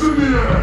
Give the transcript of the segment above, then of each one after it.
Hands in the air!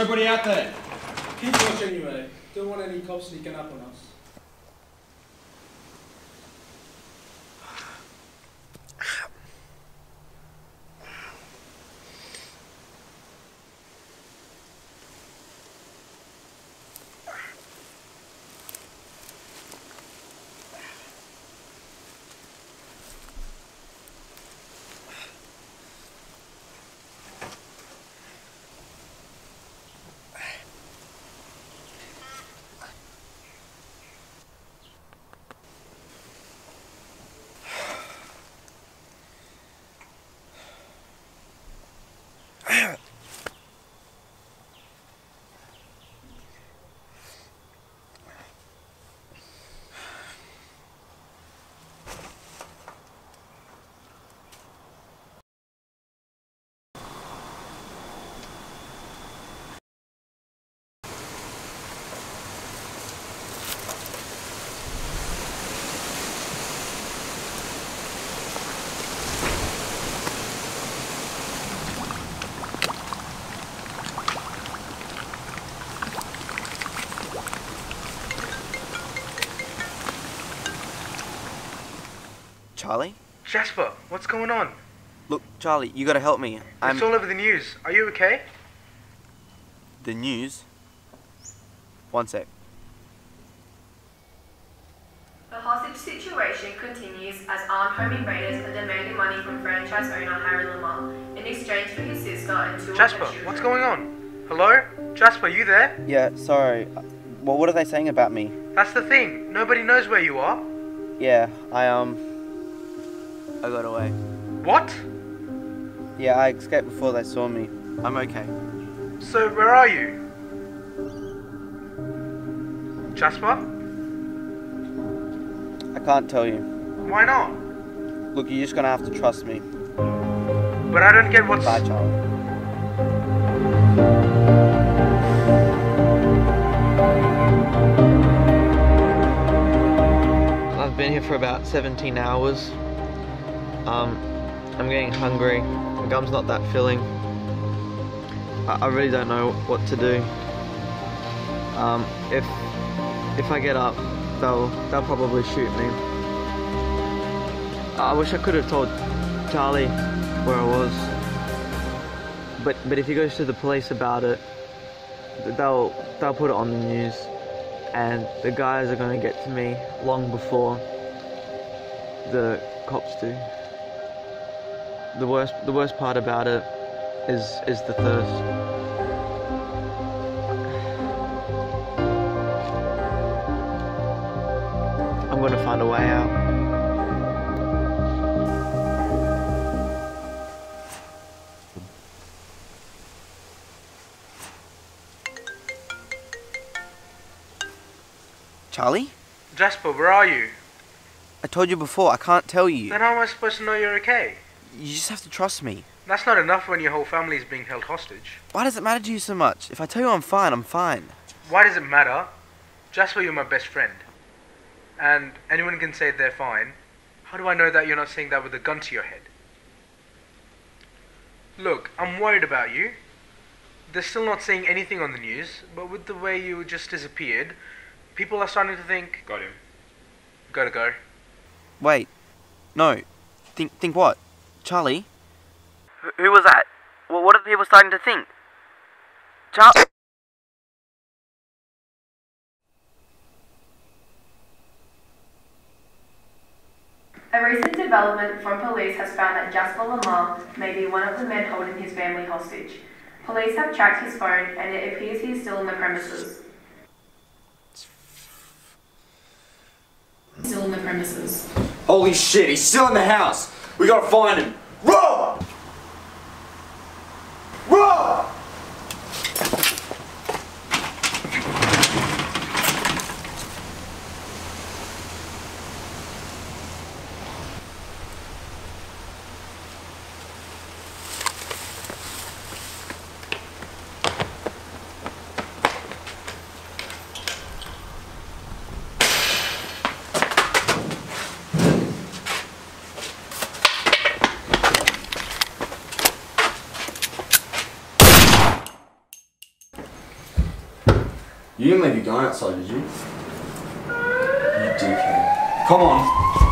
There's nobody out there. Keep watch anyway. Don't want any cops sneaking up on us. Charlie? Jasper, what's going on? Look, Charlie, you gotta help me. I'm It's all over the news. Are you okay? the news. One sec. The hostage situation continues as armed home invaders are demanding money from franchise owner Harry Lamar in exchange for his sister and two Jasper, of her children. what's going on? Hello? Jasper, you there? Yeah, sorry. Well, what are they saying about me? That's the thing. Nobody knows where you are. Yeah, I um, I got away. What? Yeah, I escaped before they saw me. I'm okay. So, where are you? Jasper? I can't tell you. Why not? Look, you're just gonna have to trust me. But I don't get what's. Bye, Charlie. I've been here for about 17 hours. Um, I'm getting hungry. My gum's not that filling. I, I really don't know what to do. Um, if if I get up, they'll they'll probably shoot me. I wish I could have told Charlie where I was. But but if he goes to the police about it, they'll they'll put it on the news, and the guys are gonna get to me long before the cops do. The worst the worst part about it is is the thirst. I'm gonna find a way out. Charlie? Jasper, where are you? I told you before, I can't tell you. Then how am I supposed to know you're okay? You just have to trust me. That's not enough when your whole family is being held hostage. Why does it matter to you so much? If I tell you I'm fine, I'm fine. Why does it matter? Jasper, you're my best friend. And anyone can say they're fine. How do I know that you're not saying that with a gun to your head? Look, I'm worried about you. They're still not saying anything on the news, but with the way you just disappeared, people are starting to think. Got him. Gotta go. Wait. No. Think think what? Charlie? Who, who was that? Well, what are people starting to think? Char- A recent development from police has found that Jasper Lamar may be one of the men holding his family hostage. Police have tracked his phone and it appears he is still in the premises. Still in the premises. Holy shit, he's still in the house. We gotta find him. You didn't leave your gun outside, did you? You dickhead. Come on.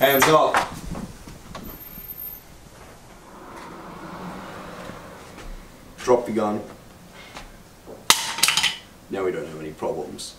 Hands up. Drop the gun. Now we don't have any problems.